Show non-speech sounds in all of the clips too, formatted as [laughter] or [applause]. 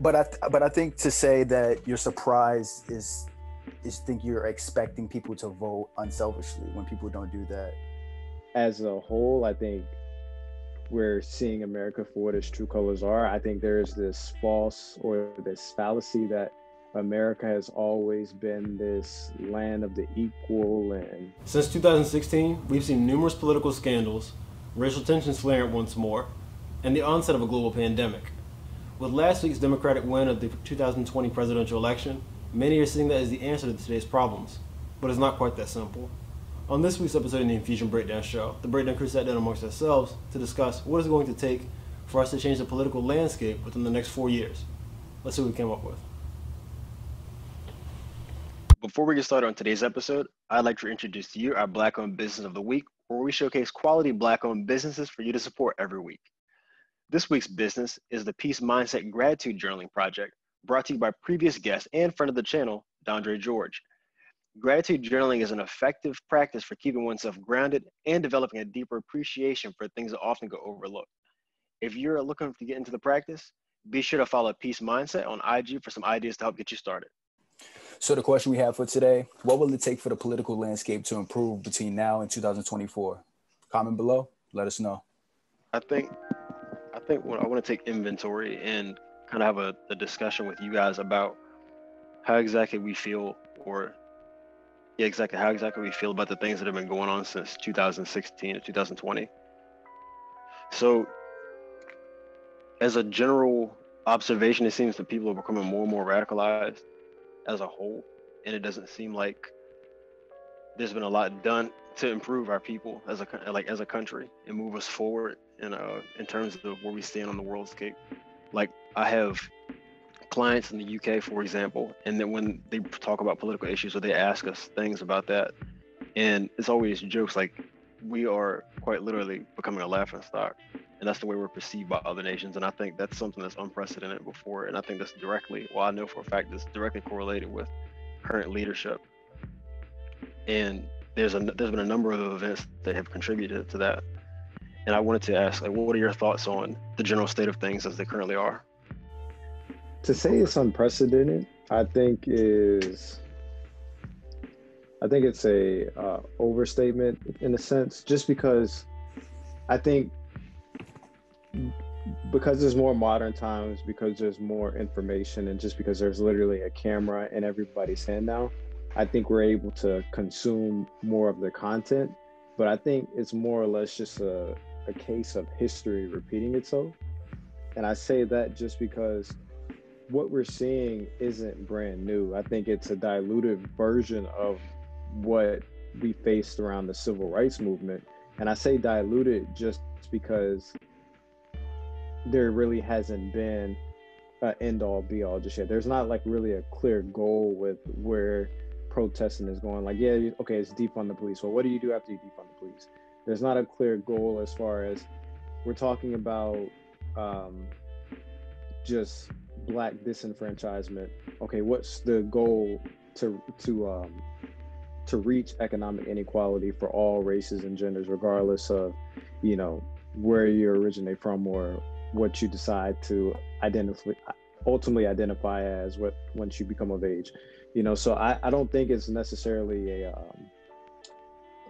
but I but I think to say that you're surprised is is think you're expecting people to vote unselfishly when people don't do that. As a whole, I think we're seeing America for what its true colors are. I think there is this false or this fallacy that America has always been this land of the equal and since 2016, we've seen numerous political scandals, racial tensions flaring once more, and the onset of a global pandemic. With last week's Democratic win of the 2020 presidential election, many are seeing that as the answer to today's problems, but it's not quite that simple. On this week's episode of the Infusion Breakdown Show, the Breakdown crew sat down amongst ourselves to discuss what it's going to take for us to change the political landscape within the next four years. Let's see what we came up with. Before we get started on today's episode, I'd like to introduce to you our Black owned Business of the Week, where we showcase quality Black owned businesses for you to support every week. This week's business is the Peace Mindset Gratitude Journaling Project, brought to you by previous guest and friend of the channel, Dondre George. Gratitude journaling is an effective practice for keeping oneself grounded and developing a deeper appreciation for things that often go overlooked. If you're looking to get into the practice, be sure to follow Peace Mindset on IG for some ideas to help get you started. So the question we have for today, what will it take for the political landscape to improve between now and 2024? Comment below, let us know. I think think when I want to take inventory and kind of have a, a discussion with you guys about how exactly we feel or yeah, exactly how exactly we feel about the things that have been going on since 2016 to 2020. So as a general observation, it seems that people are becoming more and more radicalized as a whole, and it doesn't seem like there's been a lot done to improve our people as a like as a country and move us forward in uh in terms of where we stand on the world scape. Like I have clients in the UK, for example, and then when they talk about political issues or they ask us things about that, and it's always jokes like we are quite literally becoming a laughing stock and that's the way we're perceived by other nations. And I think that's something that's unprecedented before. And I think that's directly, well, I know for a fact that's directly correlated with current leadership. And there's a there's been a number of events that have contributed to that. And I wanted to ask, like, what are your thoughts on the general state of things as they currently are? To say it's unprecedented, I think is I think it's a uh, overstatement in a sense, just because I think because there's more modern times, because there's more information, and just because there's literally a camera in everybody's hand now, I think we're able to consume more of the content. But I think it's more or less just a, a case of history repeating itself. And I say that just because what we're seeing isn't brand new. I think it's a diluted version of what we faced around the civil rights movement. And I say diluted just because there really hasn't been an end all be all just yet. There's not like really a clear goal with where protesting is going. Like, yeah, okay, it's defund the police. Well, what do you do after you defund the police? There's not a clear goal as far as we're talking about um, just black disenfranchisement. Okay, what's the goal to to um, to reach economic inequality for all races and genders, regardless of you know where you originate from or what you decide to identify ultimately identify as what once you become of age you know so i, I don't think it's necessarily a um,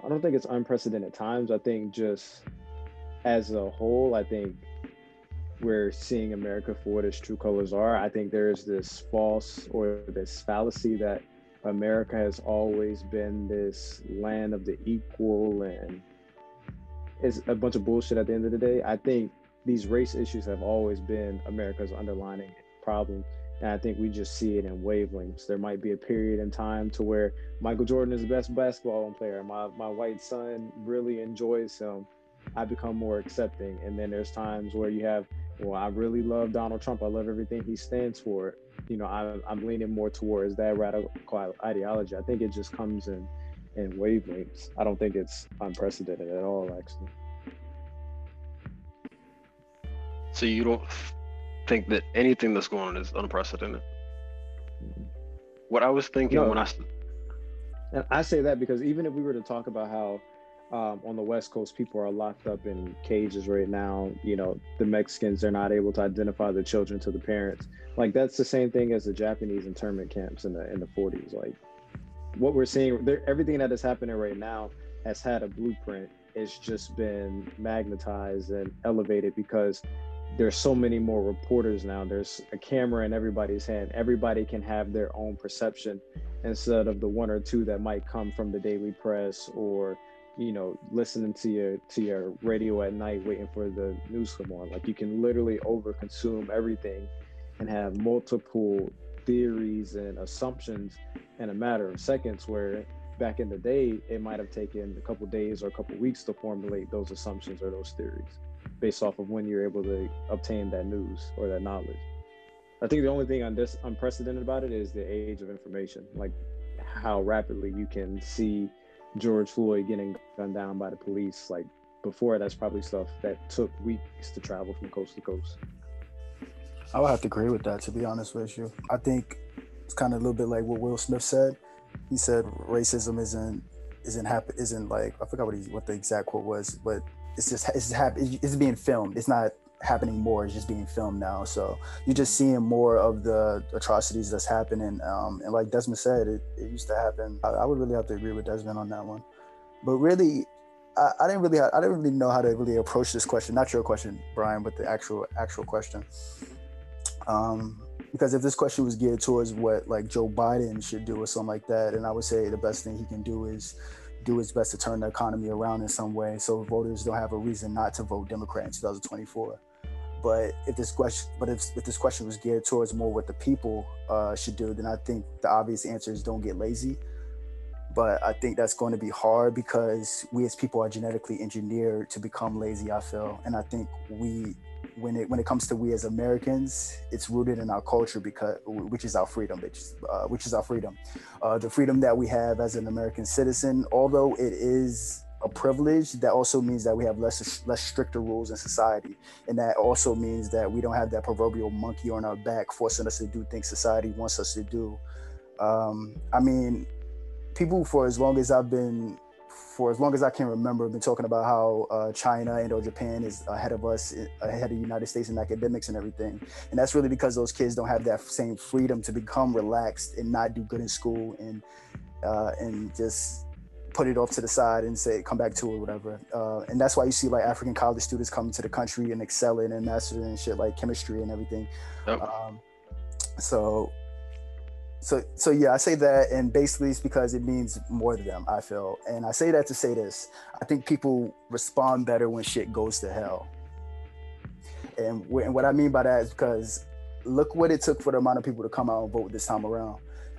i don't think it's unprecedented times. I think just as a whole i think we're seeing america for what its true colors are. I think there's this false or this fallacy that america has always been this land of the equal and it's a bunch of bullshit at the end of the day. I think these race issues have always been America's underlining problem. And I think we just see it in wavelengths. There might be a period in time to where Michael Jordan is the best basketball player. My my white son really enjoys him. I become more accepting. And then there's times where you have, well, I really love Donald Trump. I love everything he stands for. You know, I, I'm leaning more towards that radical ideology. I think it just comes in in wavelengths. I don't think it's unprecedented at all, actually. So you don't think that anything that's going on is unprecedented? What I was thinking no. when I and I say that because even if we were to talk about how um, on the West Coast, people are locked up in cages right now. You know, the Mexicans are not able to identify the children to the parents. Like that's the same thing as the Japanese internment camps in the in the 40s. Like what we're seeing, everything that is happening right now has had a blueprint. It's just been magnetized and elevated because there's so many more reporters now. There's a camera in everybody's hand. Everybody can have their own perception instead of the one or two that might come from the daily press or you know listening to your to your radio at night waiting for the news to come on like you can literally over consume everything and have multiple theories and assumptions in a matter of seconds where back in the day it might have taken a couple days or a couple weeks to formulate those assumptions or those theories based off of when you're able to obtain that news or that knowledge i think the only thing on this unprecedented about it is the age of information like how rapidly you can see George Floyd getting gunned down by the police. Like before, that's probably stuff that took weeks to travel from coast to coast. I would have to agree with that. To be honest with you, I think it's kind of a little bit like what Will Smith said. He said racism isn't isn't happen isn't like I forgot what he what the exact quote was, but it's just it's happen it's being filmed. It's not happening more. It's just being filmed now. So you're just seeing more of the atrocities that's happening. Um, and like Desmond said, it, it used to happen. I, I, would really have to agree with Desmond on that one. But really, I, I didn't really, I didn't really know how to really approach this question. Not your question, Brian, but the actual actual question. Um, because if this question was geared towards what like Joe Biden should do or something like that, and I would say the best thing he can do is do his best to turn the economy around in some way so voters don't have a reason not to vote Democrat in 2024. But if this question, but if, if this question was geared towards more what the people uh, should do, then I think the obvious answer is don't get lazy. But I think that's going to be hard because we as people are genetically engineered to become lazy. I feel, and I think we, when it when it comes to we as Americans, it's rooted in our culture because which is our freedom, which, uh, which is our freedom, uh, the freedom that we have as an American citizen. Although it is a privilege, that also means that we have less less stricter rules in society, and that also means that we don't have that proverbial monkey on our back forcing us to do things society wants us to do. Um, I mean, people for as long as I've been, for as long as I can remember, been talking about how uh, China and or Japan is ahead of us, ahead of the United States in academics and everything, and that's really because those kids don't have that same freedom to become relaxed and not do good in school and uh, and just put it off to the side and say come back to it or whatever. Uh, and that's why you see like african college students coming to the country and excelling and mastering and shit like chemistry and everything. Yep. um, so so so yeah i say that and basically it's because it means more to them i feel and i say that to say this i think people respond better when shit goes to hell and, and what i mean by that is because look what it took for the amount of people to come out and vote this time around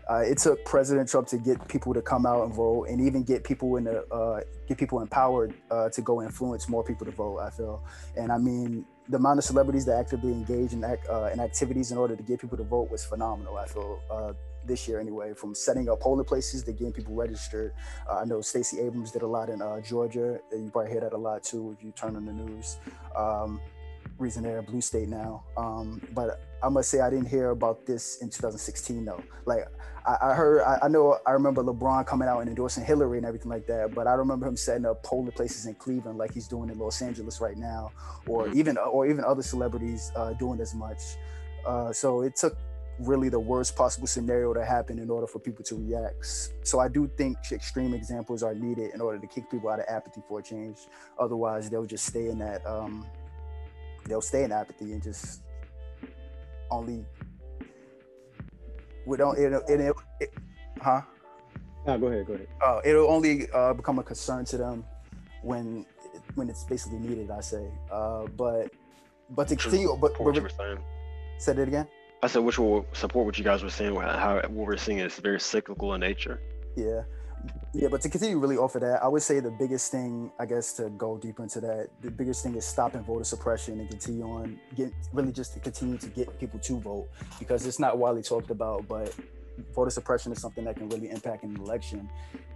uh, it took President Trump to get people to come out and vote, and even get people in the uh, get people empowered uh, to go influence more people to vote. I feel, and I mean, the amount of celebrities that actively engage in, uh, in activities in order to get people to vote was phenomenal. I feel uh, this year anyway, from setting up polling places to getting people registered. Uh, I know Stacey Abrams did a lot in Georgia. You probably hear that a lot too if you turn on the news. Um, reason they're a blue state now. Um, but I must say I didn't hear about this in 2016 though. Like I, I heard, I, I, know, I remember LeBron coming out and endorsing Hillary and everything like that. But I remember him setting up polling places in Cleveland like he's doing in Los Angeles right now, or mm-hmm. even or even other celebrities uh, doing as much. Uh, so it took really the worst possible scenario to happen in order for people to react. So I do think extreme examples are needed in order to kick people out of apathy for a change. Otherwise, they'll just stay in that um, they'll stay in apathy and just only we don't it, it, it, it huh? No go ahead go ahead. Uh, it'll only uh, become a concern to them when when it's basically needed i say. Uh, but but to continue but, but you said it again i said which will support what you guys were saying how what we're seeing is very cyclical in nature. Yeah. Yeah, but to continue really off of that, I would say the biggest thing, I guess, to go deeper into that, the biggest thing is stopping voter suppression and continue on get really just to continue to get people to vote because it's not widely talked about, but voter suppression is something that can really impact an election.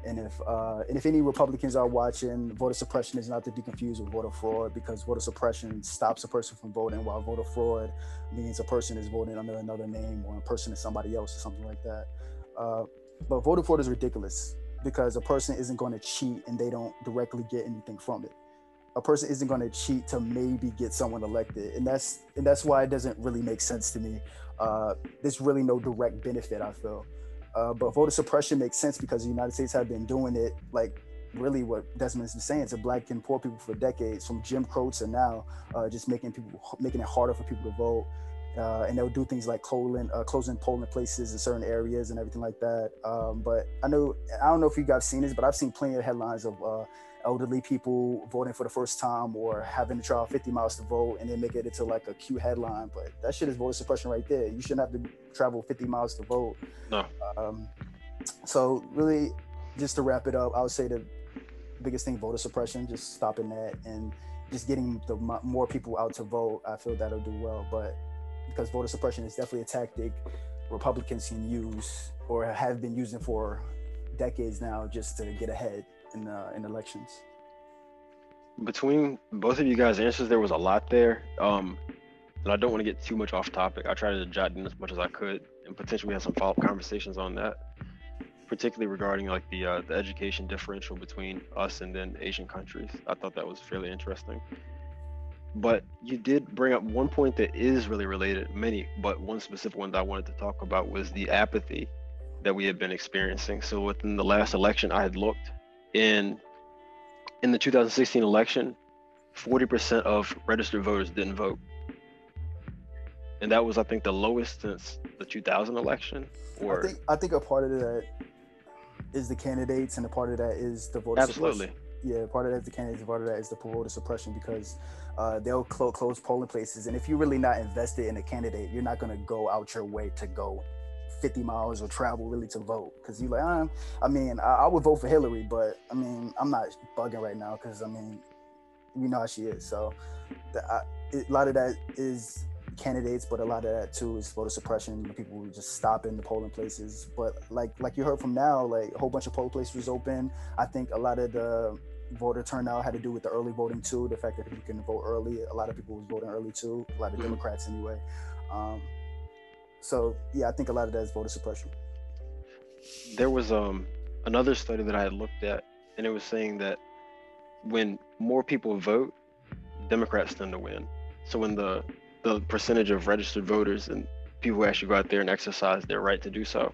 And if uh, and if any Republicans are watching, voter suppression is not to be confused with voter fraud because voter suppression stops a person from voting, while voter fraud means a person is voting under another name or a person is somebody else or something like that. Uh, but voter fraud is ridiculous because a person isn't going to cheat and they don't directly get anything from it a person isn't going to cheat to maybe get someone elected and that's and that's why it doesn't really make sense to me uh, there's really no direct benefit i feel uh, but voter suppression makes sense because the united states have been doing it like really what desmond's been saying to black and poor people for decades from jim crow to now uh, just making people making it harder for people to vote uh, and they'll do things like closing, uh, closing polling places in certain areas and everything like that. Um, but I know I don't know if you guys seen this, but I've seen plenty of headlines of uh, elderly people voting for the first time or having to travel 50 miles to vote and then make it into like a cute headline. But that shit is voter suppression right there. You shouldn't have to travel 50 miles to vote. No. Um, so really, just to wrap it up, I would say the biggest thing voter suppression, just stopping that and just getting the more people out to vote. I feel that'll do well. But because voter suppression is definitely a tactic Republicans can use or have been using for decades now just to get ahead in uh, in elections. Between both of you guys' answers, there was a lot there, um, and I don't want to get too much off topic. I tried to jot in as much as I could, and potentially have some follow up conversations on that, particularly regarding like the uh, the education differential between us and then Asian countries. I thought that was fairly interesting. But you did bring up one point that is really related, many, but one specific one that I wanted to talk about was the apathy that we had been experiencing. So within the last election, I had looked in in the 2016 election, 40% of registered voters didn't vote. And that was, I think, the lowest since the 2000 election. Or I think I think a part of that is the candidates, and a part of that is the voter suppression. absolutely. Suppression. Yeah, part of that is the candidates, part of that is the voter suppression because uh, they'll close, close polling places, and if you're really not invested in a candidate, you're not going to go out your way to go 50 miles or travel really to vote because you like uh, i mean I, I, would vote for hillary but i mean i'm not bugging right now because i mean we know how she is. So the, I, it, a lot of that is candidates but a lot of that too is voter suppression people just stop in the polling places. But like like you heard from now like a whole bunch of polling places open. I think a lot of the voter turnout had to do with the early voting too the fact that you can vote early. A lot of people was voting early too a lot of mm-hmm. democrats anyway. Um, so yeah, I think a lot of that is voter suppression. There was um another study that I had looked at, and it was saying that when more people vote, Democrats tend to win. So when the the percentage of registered voters and people who actually go out there and exercise their right to do so.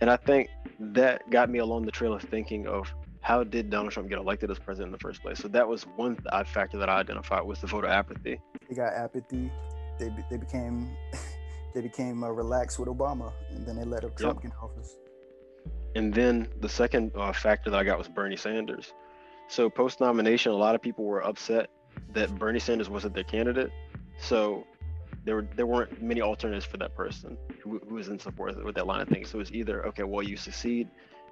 And I think that got me along the trail of thinking of how did Donald Trump get elected as president in the first place? So that was one factor that I identified was the voter apathy. They got apathy. They, they became [laughs] they became uh, relaxed with Obama, and then they let Trump yep. get office. And then the second uh, factor that I got was Bernie Sanders. So post nomination, a lot of people were upset that Bernie Sanders wasn't their candidate. So there were there weren't many alternatives for that person who, who was in support with that line of things. So it's either okay, well you succeed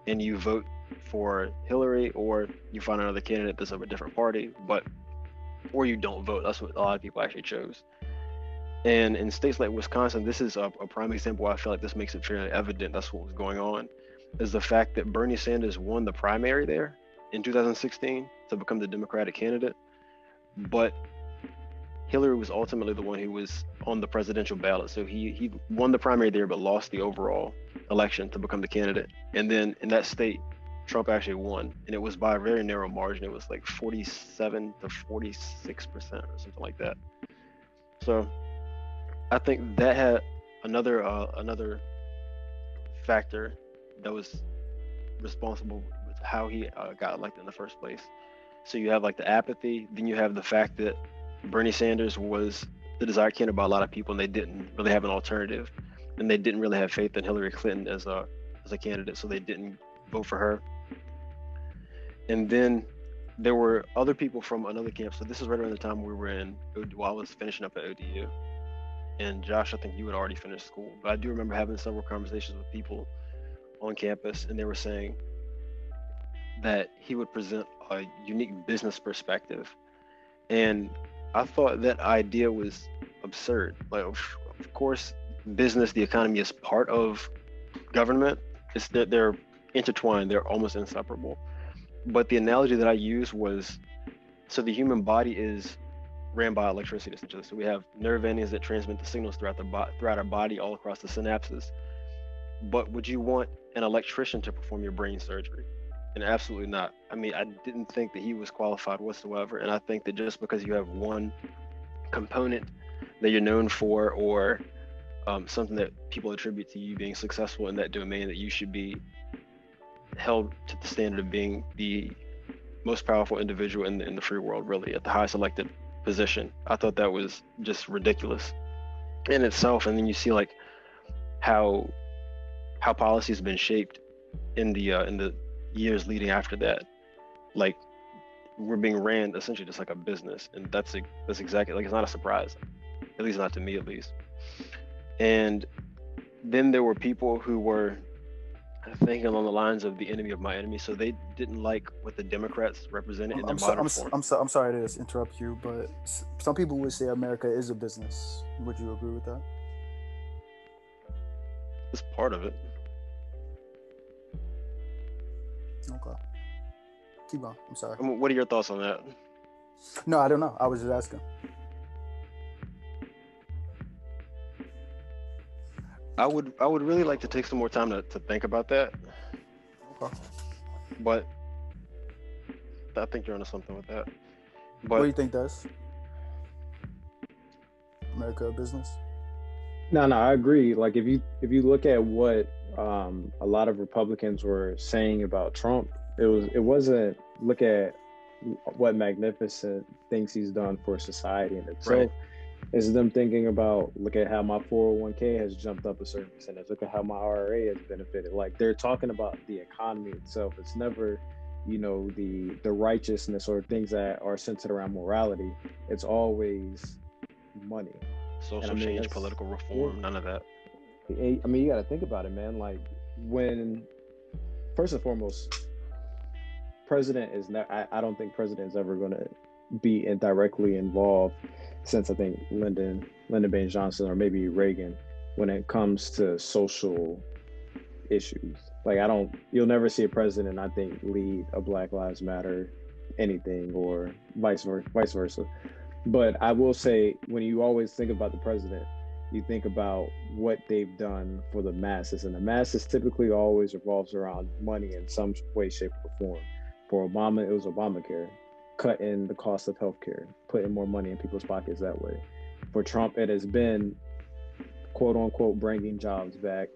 and you vote for Hillary, or you find another candidate that's of a different party, but or you don't vote. That's what a lot of people actually chose. And in states like Wisconsin, this is a, a prime example. I feel like this makes it fairly evident that's what was going on. Is the fact that Bernie Sanders won the primary there in 2016 to become the Democratic candidate, but Hillary was ultimately the one who was on the presidential ballot. So he he won the primary there, but lost the overall election to become the candidate. And then in that state, Trump actually won, and it was by a very narrow margin. It was like 47 to 46 percent or something like that. So I think that had another uh, another factor that was responsible with how he uh, got elected in the first place. So you have like the apathy, then you have the fact that Bernie Sanders was the desired candidate by a lot of people, and they didn't really have an alternative, and they didn't really have faith in Hillary Clinton as a as a candidate, so they didn't vote for her. And then there were other people from another camp. So this is right around the time we were in while I was finishing up at ODU and Josh, I think you had already finished school, but I do remember having several conversations with people on campus, and they were saying that he would present a unique business perspective. And I thought that idea was absurd. Like, of course, business, the economy is part of government. It's that they're intertwined, they're almost inseparable. But the analogy that I used was so the human body is ran by electricity essentially. So we have nerve endings that transmit the signals throughout the bo- throughout our body, all across the synapses. But would you want an electrician to perform your brain surgery? and absolutely not. I mean, I didn't think that he was qualified whatsoever, and I think that just because you have one component that you're known for, or um, something that people attribute to you being successful in that domain, that you should be held to the standard of being the most powerful individual in the, in the free world, really, at the highest elected position. I thought that was just ridiculous in itself. And then you see like how how policy has been shaped in the uh, in the years leading after that. Like we're being ran essentially just like a business, and that's that's exactly like it's not a surprise, at least not to me at least. And then there were people who were thinking along the lines of the enemy of my enemy. So they didn't like what the Democrats represented I'm, in their I'm, so, modern I'm, form. I'm, so, I'm sorry to interrupt you, but some people would say America is a business. Would you agree with that? It's part of it. Okay. Keep going. I'm sorry. I mean, what are your thoughts on that? No, I don't know. I was just asking. I would I would really like to take some more time to, to think about that. Okay. But I think you're onto something with that. But what do you think, does America a business? No, no, I agree. Like if you if you look at what um, a lot of Republicans were saying about Trump, it was it wasn't look at what magnificent things he's done for society in itself. Right. It's them thinking about look at how my 401k has jumped up a certain percentage. Look at how my IRA has benefited. Like they're talking about the economy itself. It's never, you know, the the righteousness or things that are centered around morality. It's always money. social I mean, change, political reform, none of that. I mean, you got to think about it, man. Like when, first and foremost, president is not. I, I don't think president is ever going to be directly involved, since I think Lyndon Lyndon Baines Johnson or maybe Reagan, when it comes to social issues. Like I don't, you'll never see a president. I think lead a Black Lives Matter anything or vice versa, vice versa. But I will say, when you always think about the president, you think about what they've done for the masses, and the masses typically always revolves around money in some way, shape, or form. For Obama, it was Obamacare, cutting the cost of healthcare, putting more money in people's pockets that way. For Trump, it has been quote unquote bringing jobs back,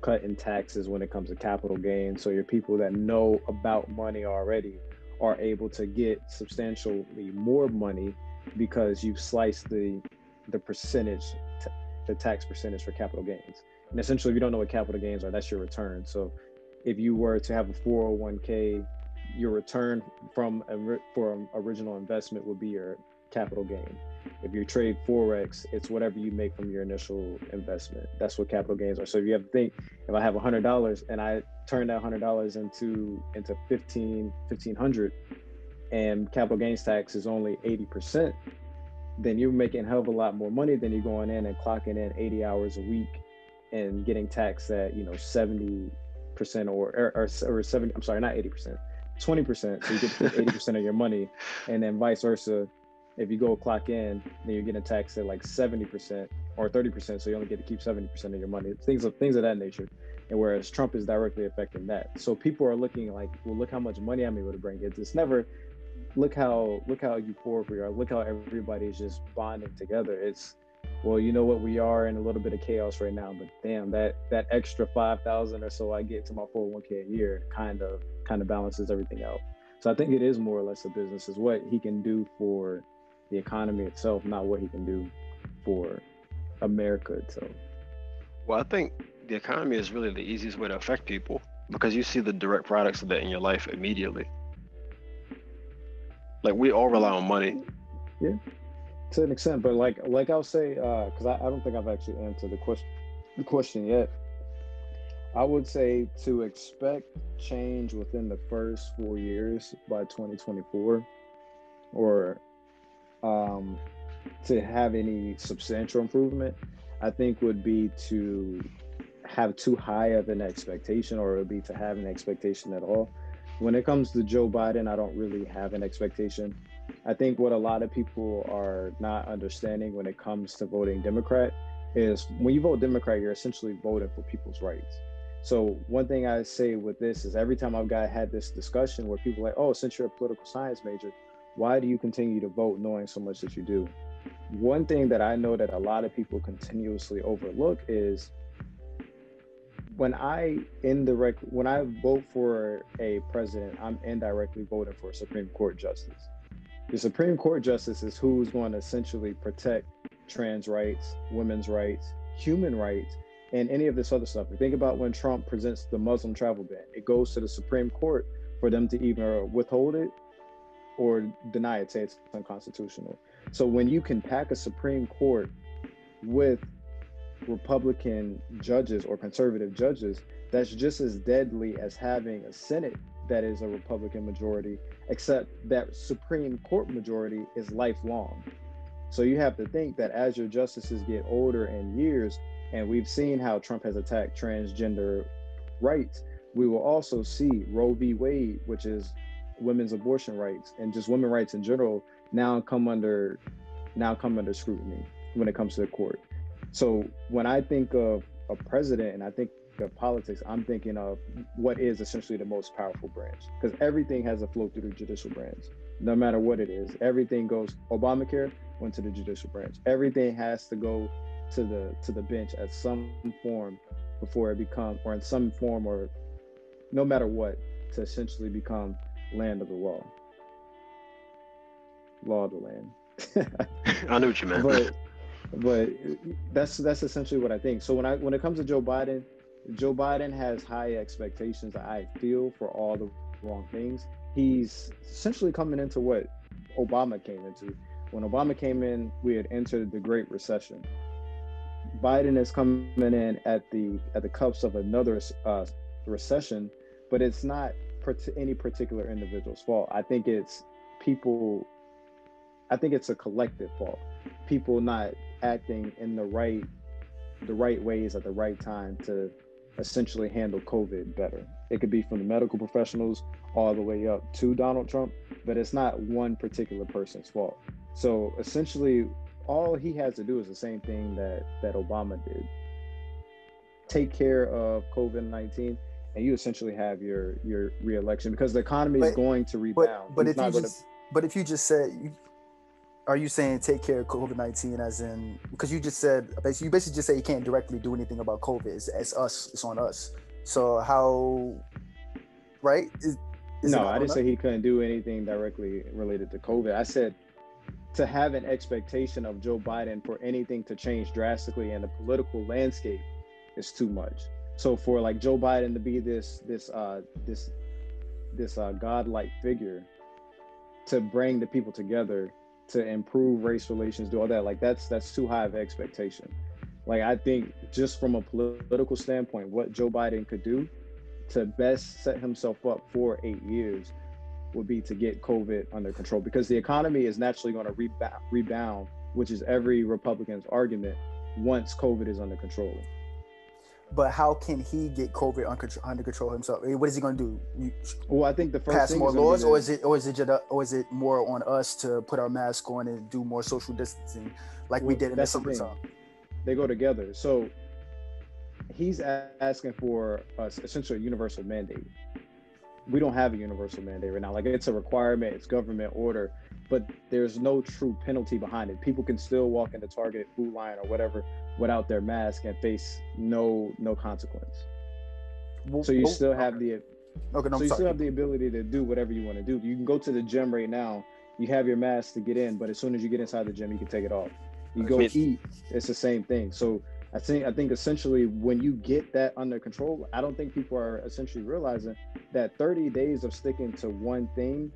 cutting taxes when it comes to capital gains. So your people that know about money already are able to get substantially more money because you've sliced the the percentage t- the tax percentage for capital gains. And essentially, if you don't know what capital gains are, that's your return. So, if you were to have a 401k, your return from from original investment would be your capital gain. If you trade forex, it's whatever you make from your initial investment. That's what capital gains are. So if you have to think, if I have hundred dollars and I turn that hundred dollars into into 15, 1500 and capital gains tax is only 80%, then you're making hell of a lot more money than you're going in and clocking in 80 hours a week and getting taxed at, you know, 70% or, or, or, or 70, I'm sorry, not 80%, 20%. So you get 80% [laughs] of your money. And then vice versa. If you go clock in, then you're getting taxed at like 70% or 30%. So you only get to keep 70% of your money. Things of things of that nature. And whereas Trump is directly affecting that. So people are looking like, well, look how much money I'm able to bring. It's, it's never look how look how euphoric we are. Look how everybody's just bonding together. It's well, you know what, we are in a little bit of chaos right now, but damn, that that extra five thousand or so I get to my 401k a year kind of kind of balances everything out. So I think it is more or less a business is what he can do for the economy itself, not what he can do for America itself. Well, I think the economy is really the easiest way to affect people because you see the direct products of that in your life immediately. Like we all rely on money. To an extent, but like like I'll say, because I, I don't think I've actually answered the question the question yet. I would say to expect change within the first four years by 2024, or um, to have any substantial improvement, I think would be to have too high of an expectation, or it would be to have an expectation at all. When it comes to Joe Biden, I don't really have an expectation. I think what a lot of people are not understanding when it comes to voting Democrat is when you vote Democrat, you're essentially voting for people's rights. So one thing I say with this is every time I've got had this discussion where people are like, oh, since you're a political science major, why do you continue to vote knowing so much that you do? One thing that I know that a lot of people continuously overlook is when I indirect when I vote for a president, I'm indirectly voting for a Supreme Court justice. The Supreme Court justice is who's going to essentially protect trans rights, women's rights, human rights, and any of this other stuff. Think about when Trump presents the Muslim travel ban. It goes to the Supreme Court for them to either withhold it or deny it, say it's unconstitutional. So when you can pack a Supreme Court with Republican judges or conservative judges, that's just as deadly as having a Senate that is a Republican majority, except that Supreme Court majority is lifelong. So you have to think that as your justices get older in years, and we've seen how Trump has attacked transgender rights, we will also see Roe v. Wade, which is women's abortion rights and just women rights in general, now come under now come under scrutiny when it comes to the court. So when I think of a president and I think of politics, I'm thinking of what is essentially the most powerful branch because everything has a flow through the judicial branch, no matter what it is. Everything goes. Obamacare went to the judicial branch. Everything has to go to the to the bench at some form before it becomes, or in some form, or no matter what, to essentially become land of the law, law of the land. [laughs] I know what you meant. But but that's that's essentially what I think. So when I when it comes to Joe Biden, Joe Biden has high expectations. I feel for all the wrong things. He's essentially coming into what Obama came into. When Obama came in, we had entered the Great Recession. Biden is coming in at the at the cups of another uh, recession, but it's not any particular individual's fault. I think it's people. I think it's a collective fault. People not acting in the right the right ways at the right time to essentially handle COVID better. It could be from the medical professionals all the way up to Donald Trump, but it's not one particular person's fault. So essentially, all he has to do is the same thing that that Obama did. Take care of COVID nineteen, and you essentially have your your reelection because the economy but, is going to rebound. But, but if you just to... but if you just said you, are you saying take care of COVID nineteen as in because you just said basically you basically just say you can't directly do anything about COVID. It's, it's us. It's on us. So how, right? Is, is no, I didn't say he couldn't do anything directly related to COVID. I said to have an expectation of Joe Biden for anything to change drastically in the political landscape is too much. So for like Joe Biden to be this this uh this this uh godlike figure to bring the people together to improve race relations, do all that. Like that's that's too high of expectation. Like I think just from a political standpoint, what Joe Biden could do to best set himself up for eight years would be to get COVID under control because the economy is naturally going to rebound, rebound, which is every Republican's argument once COVID is under control. But how can he get COVID under control himself? Eh, what is he going to do? You well, I think the first pass more laws, or is it, or is it, just, or is it more on us to put our mask on and do more social distancing, like well, we did in the summertime? they go together. So he's asking for a, essentially a universal mandate. We don't have a universal mandate right now. Like it's a requirement, it's government order, but there's no true penalty behind it. People can still walk into Target, Food Lion, or whatever without their mask and face no no consequence. Well, so you well, still have the okay, no, so you sorry. still have the ability to do whatever you want to do. You can go to the gym right now. You have your mask to get in, but as soon as you get inside the gym, you can take it off. You go eat, it's the same thing. So I think I think essentially when you get that under control, I don't think people are essentially realizing that 30 days of sticking to one thing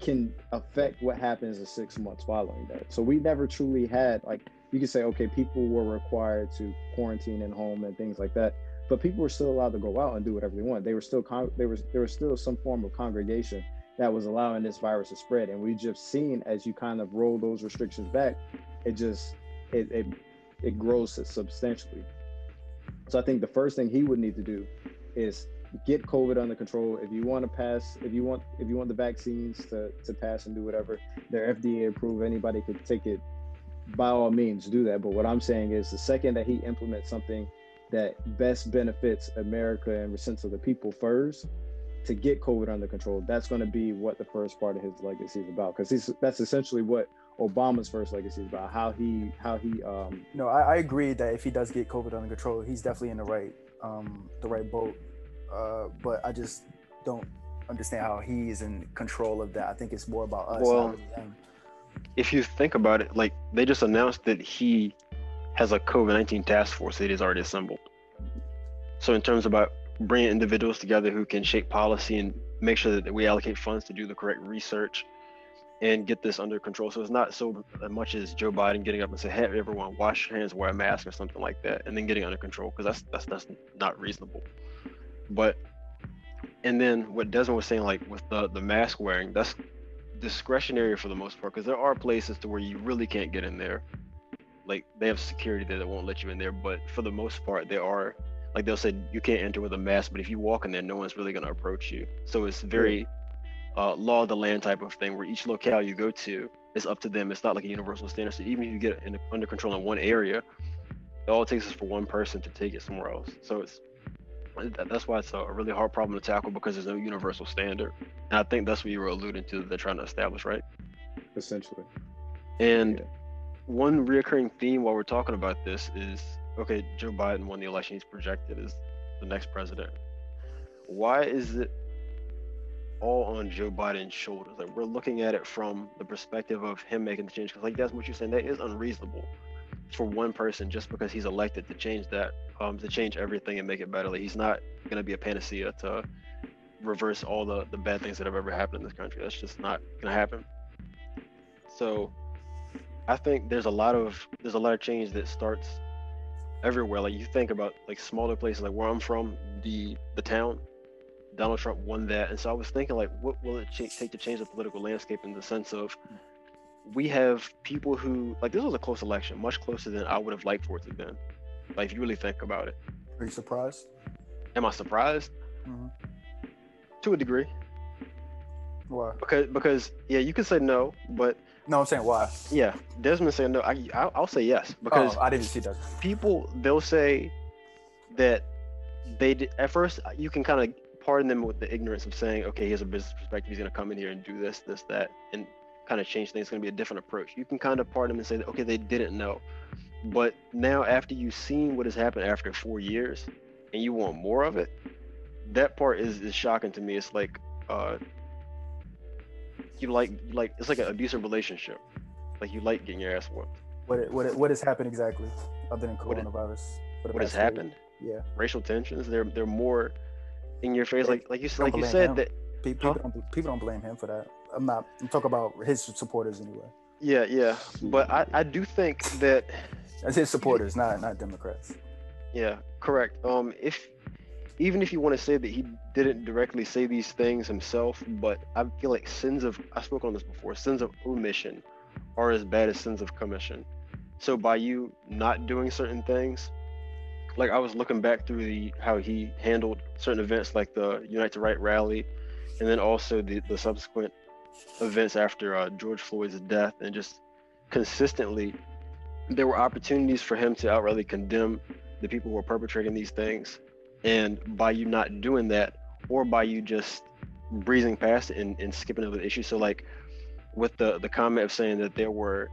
can affect what happens in six months following that. So we never truly had like you could say, okay, people were required to quarantine in home and things like that, but people were still allowed to go out and do whatever they want. They were still con- there was there was still some form of congregation that was allowing this virus to spread, and we just seen as you kind of roll those restrictions back, it just it it, it grows substantially. So I think the first thing he would need to do is get COVID under control. If you want to pass, if you want, if you want the vaccines to, to pass and do whatever, they're FDA approved. Anybody could take it by all means do that. But what I'm saying is the second that he implements something that best benefits America and sense of the people first to get COVID under control. That's going to be what the first part of his legacy is about, because that's essentially what Obama's first legacy is about. How he how he um. No, I, I agree that if he does get COVID under control, he's definitely in the right um the right boat. Uh, but I just don't understand how he is in control of that. I think it's more about us. Well, if you think about it, like they just announced that he has a COVID nineteen task force that is already assembled. So in terms about bringing individuals together who can shape policy and make sure that we allocate funds to do the correct research and get this under control. So it's not so much as Joe Biden getting up and say, "Hey, everyone, wash your hands, wear a mask," or something like that, and then getting under control because that's that's that's not reasonable. But and then what Desmond was saying, like with the the mask wearing, that's discretionary for the most part because there are places to where you really can't get in there. Like they have security there that won't let you in there, but for the most part, there are like they'll say you can't enter with a mask, but if you walk in there, no one's really gonna approach you. So it's very uh, law of the land type of thing where each locale you go to is up to them. It's not like a universal standard. So even if you get in, under control in one area, all it takes is for one person to take it somewhere else. So it's that's why it's a really hard problem to tackle because there's no universal standard. And I think that's what you were alluding to. They're trying to establish, right? Essentially. And yeah. one reoccurring theme while we're talking about this is okay, Joe Biden won the election. He's projected as the next president. Why is it all on Joe Biden's shoulders? Like we're looking at it from the perspective of him making the change. Because like that's what you're saying. That is unreasonable for one person just because he's elected to change that, um, to change everything and make it better. Like he's not gonna be a panacea to reverse all the the bad things that have ever happened in this country. That's just not gonna happen. So I think there's a lot of there's a lot of change that starts everywhere. Like you think about like smaller places, like where I'm from, the the town. Donald Trump won that, and so I was thinking, like, what will it take to change the political landscape in the sense of we have people who like this was a close election, much closer than I would have liked for it to have been. Like, if you really think about it. Are you surprised? Am I surprised? Mm-hmm. To a degree. Why? Because because yeah, you can say no, but no, I'm saying why. Yeah, Desmond saying no. I I'll, say yes because oh, I didn't see that. People they'll say that they did at first. You can kind of pardon them with the ignorance of saying, okay, he has a business perspective. He's going to come in here and do this, this, that, and kind of change things. It's going to be a different approach. You can kind of pardon them and say, okay, they didn't know. But now, after you've seen what has happened after four years, and you want more of it, that part is, is shocking to me. It's like uh, you like like it's like an abusive relationship. Like you like getting your ass whooped. What what what has happened exactly other than coronavirus? What, what has happened? Yeah. Racial tensions. They're they're more in your face. Like like you like you said him. that people, huh? don't, people don't blame him for that. I'm not. I'm talking about his supporters anyway. Yeah, yeah. But I I do think that as his supporters, not not Democrats. Yeah, correct. Um, if even if you want to say that he didn't directly say these things himself, but I feel like sins of I spoke on this before. Sins of omission are as bad as sins of commission. So by you not doing certain things, like I was looking back through the how he handled certain events like the Unite the Right rally, and then also the the subsequent events after uh, George Floyd's death, and just consistently there were opportunities for him to outrightly condemn the people who were perpetrating these things, and by you not doing that, or by you just breezing past and, and skipping over the issue. So like with the the comment of saying that there were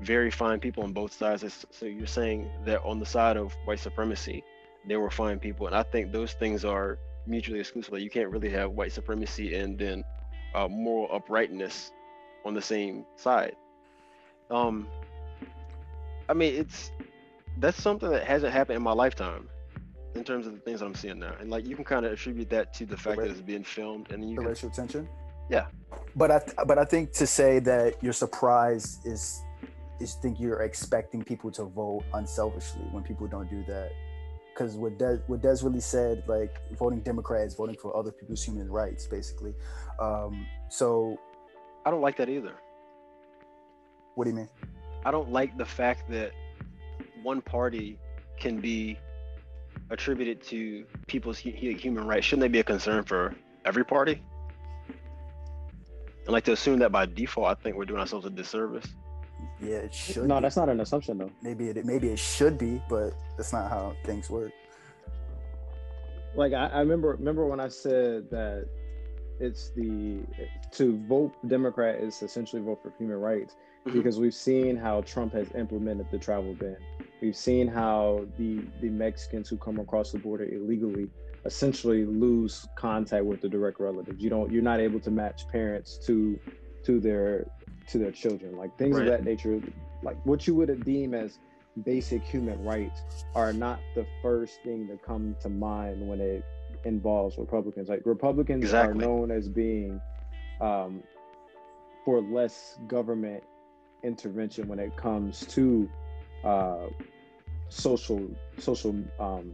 very fine people on both sides. So you're saying that on the side of white supremacy, there were fine people, and I think those things are mutually exclusive. Like you can't really have white supremacy and then uh, moral uprightness on the same side. Um, I mean, it's that's something that hasn't happened in my lifetime in terms of the things that I'm seeing now, and like you can kind of attribute that to the fact the that it's being filmed, and you the can, racial tension. Yeah, but I but I think to say that you're surprised is is think you're expecting people to vote unselfishly when people don't do that. Because what Des, what Des really said, like voting Democrats, voting for other people's human rights, basically. Um, so, I don't like that either. What do you mean? I don't like the fact that one party can be attributed to people's human rights. Shouldn't they be a concern for every party? And like to assume that by default, I think we're doing ourselves a disservice. Yeah, it should. No, be. that's not an assumption though. Maybe it maybe it should be, but that's not how things work. like I, I remember remember when I said that it's the to vote Democrat is essentially vote for human rights mm-hmm. because we've seen how Trump has implemented the travel ban. We've seen how the the Mexicans who come across the border illegally essentially lose contact with the direct relatives. You don't you're not able to match parents to to their to their children. Like things right. of that nature, like what you would deem as basic human rights are not the first thing to come to mind when it involves Republicans. Like Republicans exactly. are known as being um, for less government intervention when it comes to uh, social social um,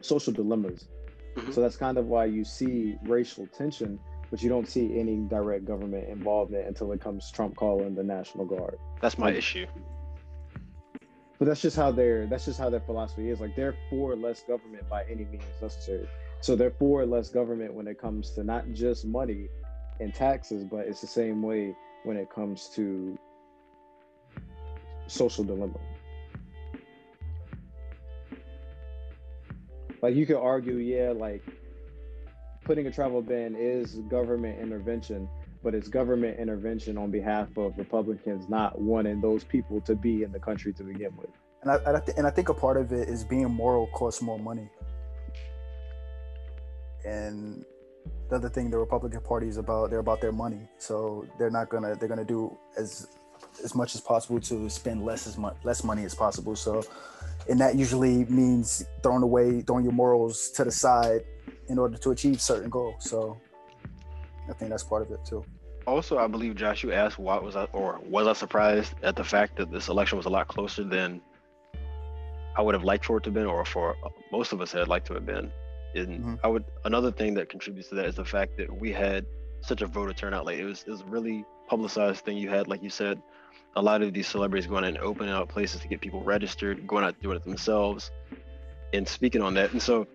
social dilemmas. Mm-hmm. So that's kind of why you see racial tension, but you don't see any direct government involvement until it comes Trump calling the National Guard. That's my issue but that's just how their that's just how their philosophy is. Like they're for less government by any means necessary. So they're for less government when it comes to not just money and taxes, but it's the same way when it comes to social dilemma. Like you could argue, yeah, like putting a travel ban is government intervention, but it's government intervention on behalf of Republicans not wanting those people to be in the country to begin with. And I, I th- and I think a part of it is being moral costs more money. And the other thing the Republican Party is about, they're about their money. So they're not gonna they're gonna do as as much as possible to spend less as much less money as possible. So and that usually means throwing away, throwing your morals to the side in order to achieve certain goals. So I think that's part of it too. Also, I believe Josh, you asked why was I or was I surprised at the fact that this election was a lot closer than I would have liked for it to have been, or for most of us had liked to have been. And mm-hmm. I would another thing that contributes to that is the fact that we had such a voter turnout. Like it was it was a really publicized thing. You had, like you said, a lot of these celebrities going out and opening up places to get people registered, going out doing it themselves, and speaking on that. And so,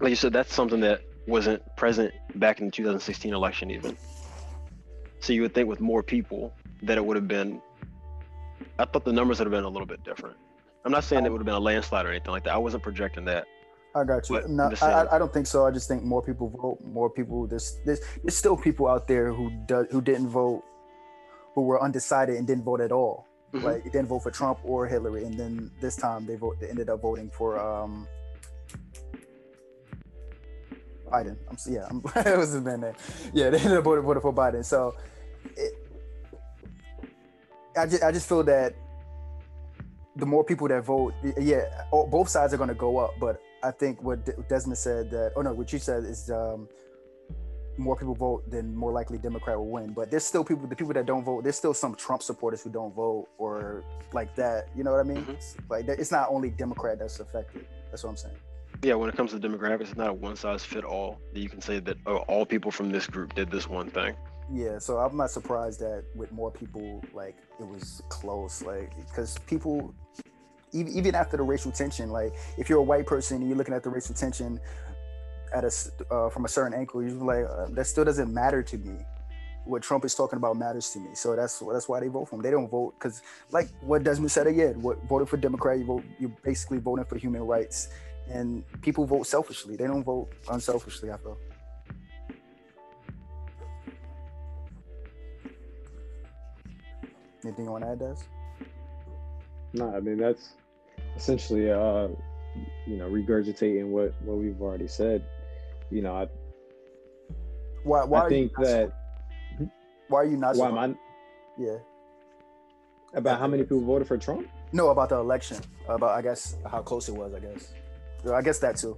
like you said, that's something that wasn't present back in the 2016 election even. So you would think with more people that it would have been. I thought the numbers would have been a little bit different. I'm not saying it would have been a landslide or anything like that. I wasn't projecting that. I got you. no, I, I don't think so. I just think more people vote. More people. There's there's, there's still people out there who do, who didn't vote, who were undecided and didn't vote at all. Mm-hmm. Like didn't vote for Trump or Hillary, and then this time they vote. They ended up voting for um, Biden. I'm yeah. I'm, [laughs] it was his man name. Yeah, [laughs] they ended up voting, voting for Biden. So, it, I just I just feel that the more people that vote, yeah, both sides are going to go up. But I think what Desmond said that, oh no, what you said is um, more people vote, then more likely Democrat will win. But there's still people, the people that don't vote, there's still some Trump supporters who don't vote or like that. You know what I mean? Mm-hmm. Like it's not only Democrat that's affected. That's what I'm saying. Yeah, when it comes to demographics, it's not a one size fit all. That you can say that oh, all people from this group did this one thing. Yeah, so I'm not surprised that with more people, like it was close, like because people, even after the racial tension, like if you're a white person and you're looking at the racial tension at a uh, from a certain angle, you're like uh, that still doesn't matter to me. What Trump is talking about matters to me, so that's that's why they vote for him. They don't vote because, like what Desmond said again, what voted for Democrat, you vote, you're basically voting for human rights, and people vote selfishly. They don't vote unselfishly. I feel. Anything you want to add, Des? No, I mean that's essentially uh you know regurgitating what what we've already said. You know, I why why I think that why are you not why am I yeah about how many people voted for Trump? No, about the election. About I guess how close it was. I guess. I guess that too.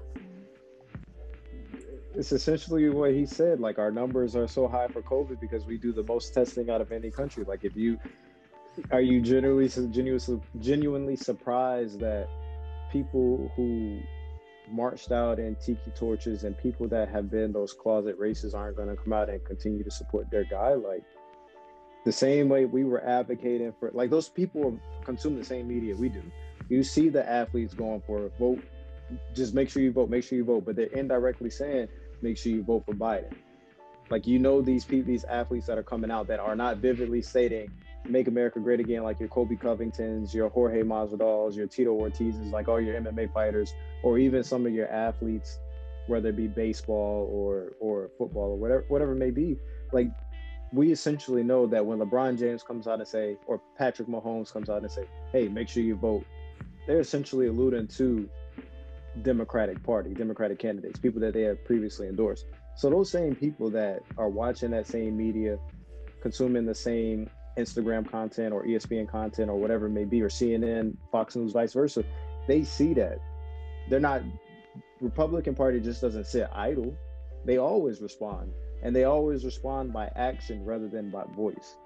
It's essentially what he said. Like our numbers are so high for COVID because we do the most testing out of any country. Like if you are you genuinely genuinely genuinely surprised that people who marched out in tiki torches and people that have been those closet racists aren't going to come out and continue to support their guy like the same way we were advocating for like those people consume the same media we do you see the athletes going for a vote just make sure you vote make sure you vote but they're indirectly saying make sure you vote for biden like you know these people these athletes that are coming out that are not vividly stating make America great again, like your Colby Covingtons, your Jorge Masvidal's, your Tito Ortiz's, like all your MMA fighters, or even some of your athletes whether it be baseball or or football or whatever whatever it may be. Like we essentially know that when LeBron James comes out and say, or Patrick Mahomes comes out and say, "Hey, make sure you vote," they're essentially alluding to Democratic Party, Democratic candidates, people that they have previously endorsed. So those same people that are watching that same media, consuming the same Instagram content or ESPN content or whatever it may be, or CNN, Fox News, vice versa, they see that. They're not Republican Party just doesn't sit idle. They always respond. And they always respond by action rather than by voice.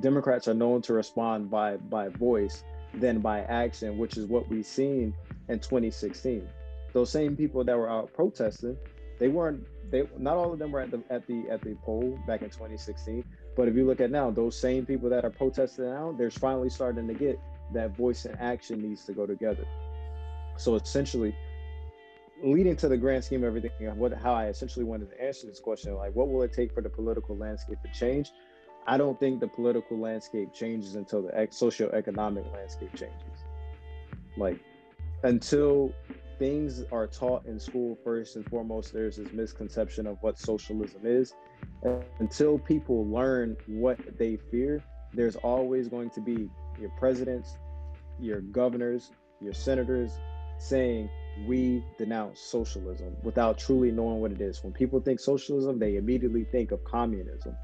Democrats are known to respond by by voice than by action, which is what we've seen in 2016. Those same people that were out protesting, they weren't they not all of them were at the at the at the poll back in 2016 but if you look at now those same people that are protesting now they're finally starting to get that voice and action needs to go together. So essentially leading to the grand scheme of everything what how i essentially wanted to answer this question like what will it take for the political landscape to change? I don't think the political landscape changes until the socio-economic landscape changes. Like until things are taught in school first and foremost there's this misconception of what socialism is. Until people learn what they fear there's always going to be your presidents your governors your senators saying we denounce socialism without truly knowing what it is. When people think socialism they immediately think of communism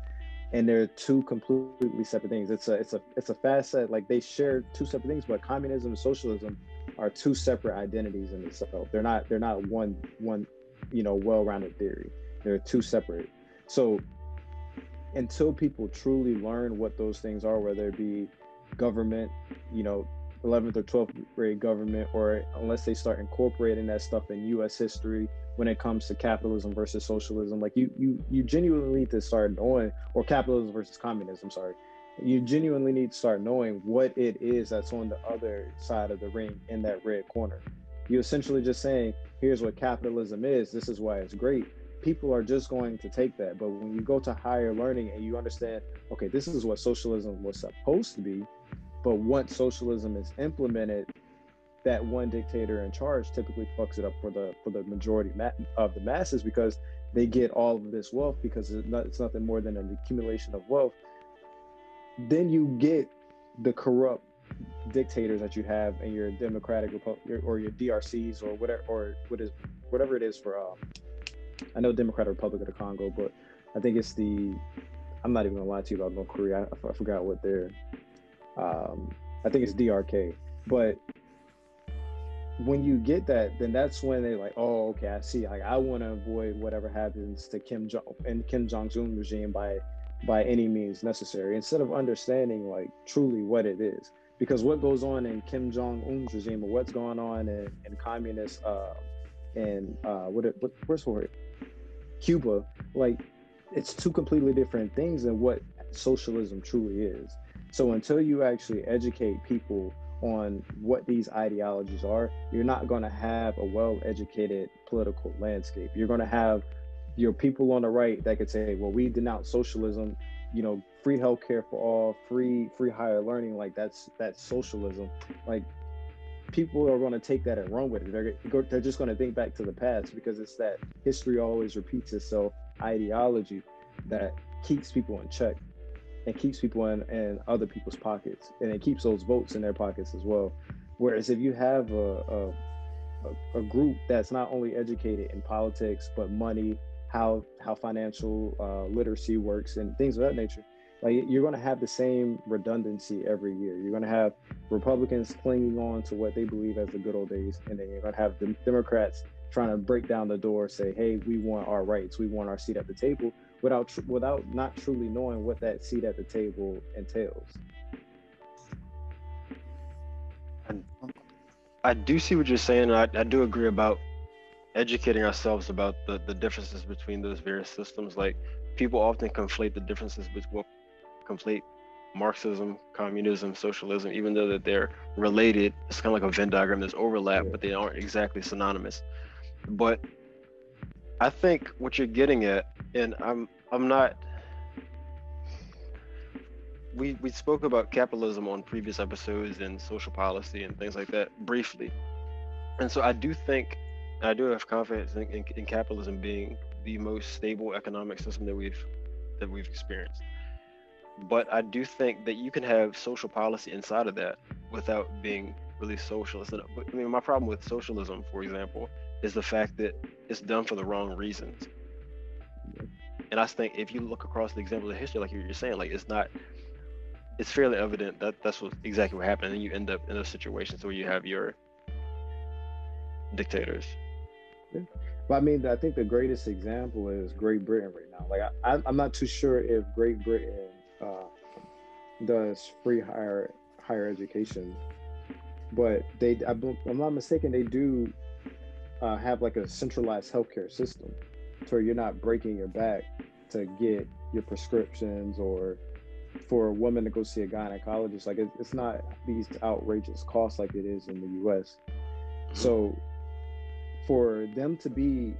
and they're two completely separate things it's a it's a it's a facet like they share two separate things but communism and socialism are two separate identities in itself. They're not they're not one one you know well-rounded theory. They're two separate. So until people truly learn what those things are, whether it be government, you know, 11th or 12th grade government, or unless they start incorporating that stuff in U.S. history when it comes to capitalism versus socialism, like you you you genuinely need to start knowing, or capitalism versus communism. Sorry, you genuinely need to start knowing what it is that's on the other side of the ring in that red corner. You're essentially just saying, here's what capitalism is, this is why it's great. People are just going to take that. But when you go to higher learning and you understand, okay, this is what socialism was supposed to be, but once socialism is implemented, that one dictator in charge typically fucks it up for the for the majority of the masses because they get all of this wealth because it's, not, it's nothing more than an accumulation of wealth then you get the corrupt dictators that you have in your democratic republic or your DRCs or whatever or what is whatever it is for um I know Democratic Republic of the Congo, but I think it's the I'm not even gonna lie to you about North Korea. I, I forgot what they're um I think it's DRK. But when you get that, then that's when they're like, oh, okay, I see. Like, I want to avoid whatever happens to Kim Jong and Kim Jong Un regime by by any means necessary instead of understanding like truly what it is because what goes on in kim jong-un's regime or what's going on in, in communist uh and uh what it what for it cuba like it's two completely different things than what socialism truly is so until you actually educate people on what these ideologies are you're not going to have a well-educated political landscape you're going to have your people on the right that could say, well, we denounce socialism, you know, free healthcare for all, free free higher learning, like that's that's socialism. Like people are going to take that and run with it. They're they're just going to think back to the past because it's that history always repeats itself ideology that keeps people in check and keeps people in, in other people's pockets and it keeps those votes in their pockets as well. Whereas if you have a, a, a group that's not only educated in politics but money how how financial uh, literacy works and things of that nature. Like you're going to have the same redundancy every year. You're going to have Republicans clinging on to what they believe as the good old days, and then you're going to have the Democrats trying to break down the door, say, "Hey, we want our rights. We want our seat at the table," without tr- without not truly knowing what that seat at the table entails. I do see what you're saying. I, I do agree about educating ourselves about the, the differences between those various systems. Like people often conflate the differences between conflate Marxism, communism, socialism, even though that they're related. It's kind of like a Venn diagram. There's overlap, but they aren't exactly synonymous. But I think what you're getting at, and I'm I'm not. We we spoke about capitalism on previous episodes and social policy and things like that briefly, and so I do think I do have confidence in, in, in capitalism being the most stable economic system that we've that we've experienced. But I do think that you can have social policy inside of that without being really socialist. I mean, my problem with socialism, for example, is the fact that it's done for the wrong reasons. And I think if you look across the examples of history, like you're saying, like it's not, it's fairly evident that that's what exactly what happened, and you end up in those situations where you have your dictators. Yeah. But I mean, I think the greatest example is Great Britain right now. Like, I, I'm not too sure if Great Britain uh, does free higher higher education, but they, I'm not mistaken, they do uh, have like a centralized healthcare system, so you're not breaking your back to get your prescriptions or for a woman to go see a gynecologist. Like, it, it's not these outrageous costs like it is in the U.S. Mm-hmm. So for them to be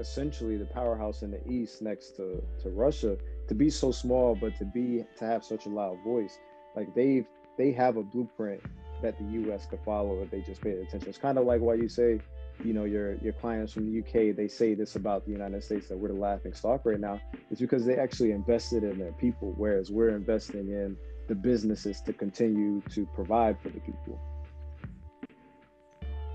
essentially the powerhouse in the east next to to Russia to be so small but to be to have such a loud voice like they've they have a blueprint that the US could follow if they just paid attention it's kind of like why you say you know your your clients from the UK they say this about the United States that we're the laughing stock right now. It's because they actually invested in their people whereas we're investing in the businesses to continue to provide for the people.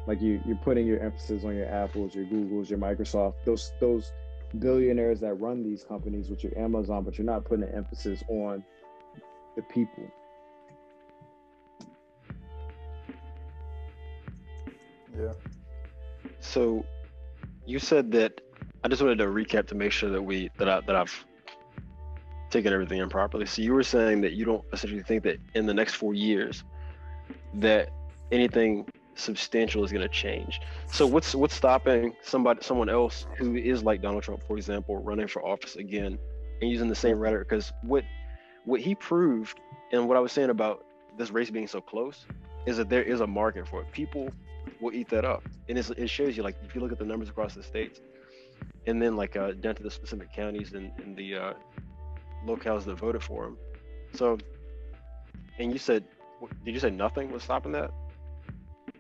Like you you're putting your emphasis on your apples your googles your microsoft those those billionaires that run these companies with your amazon but you're not putting an emphasis on the people. Yeah so you said that i just wanted to recap to make sure that we that i that i've taken everything in properly so you were saying that you don't essentially think that in the next four years that anything substantial is going to change. So what's what's stopping somebody someone else who is like Donald Trump, for example, running for office again and using the same rhetoric? Because what what he proved and what I was saying about this race being so close is that there is a market for it. People will eat that up, and it shows you like if you look at the numbers across the states, and then like uh, down to the specific counties and, and the uh, locales that voted for him. So, and you said, did you say nothing was stopping that?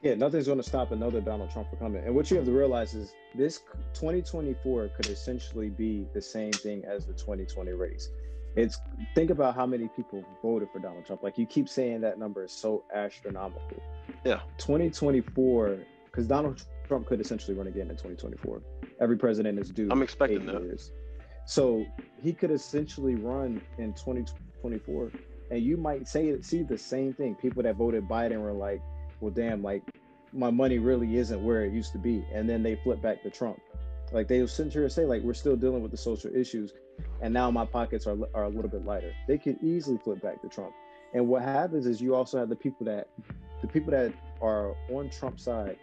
Yeah, nothing's going to stop another Donald Trump from coming. And what you have to realize is this 2024 could essentially be the same thing as the 2020 race. It's think about how many people voted for Donald Trump. Like you keep saying that number is so astronomical. Yeah. 2024, because Donald Trump could essentially run again in 2024. Every president is due. I'm expecting that. Years. So he could essentially run in 2024, and you might say see the same thing. People that voted Biden were like, well, damn, like my money really isn't where it used to be. And then they flip back to Trump. Like they will sit here and say, like, we're still dealing with the social issues. And now my pockets are, are a little bit lighter. They could easily flip back to Trump. And what happens is you also have the people that the people that are on Trump's side